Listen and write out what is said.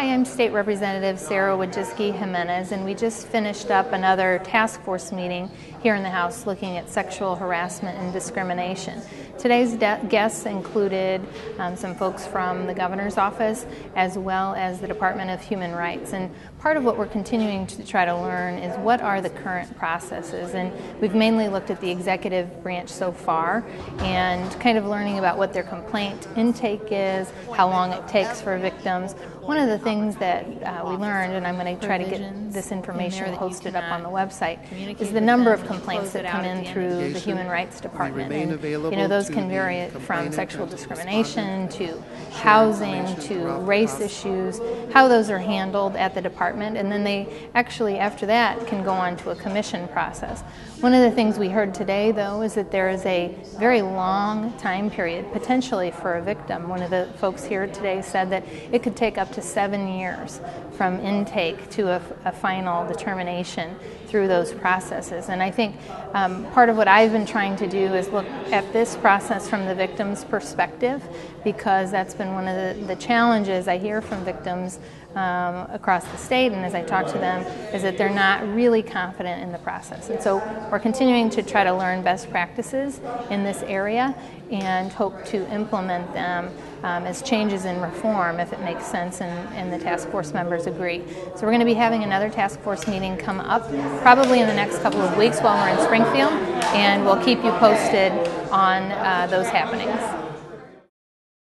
Hi, I'm State Representative Sara Wojcicki Jimenez, and we just finished up another task force meeting here in the House looking at sexual harassment and discrimination. Today's guests included um, some folks from the governor's office as well as the Department of Human Rights. And part of what we're continuing to try to learn is what are the current processes. And we've mainly looked at the executive branch so far and kind of learning about what their complaint intake is, how long it takes for victims. One of the things that uh, we learned, and I'm going to try to get this information posted up on the website, is the number of complaints that come in through the Human Rights Department. And, you know, those can vary from sexual discrimination to housing to race issues, how those are handled at the department, and then they actually, after that, can go on to a commission process. One of the things we heard today, though, is that there is a very long time period potentially for a victim. One of the folks here today said that it could take up to seven years from intake to a, a final determination through those processes. And I think um, part of what I've been trying to do is look at this process from the victim's perspective because that's been one of the, the challenges I hear from victims um, across the state and as I talk to them is that they're not really confident in the process. And so we're continuing to try to learn best practices in this area and hope to implement them um, as changes in reform if it makes sense and, and, the task force members agree. So we're going to be having another task force meeting come up probably in the next couple of weeks while we're in Springfield and we'll keep you posted on uh, those happenings.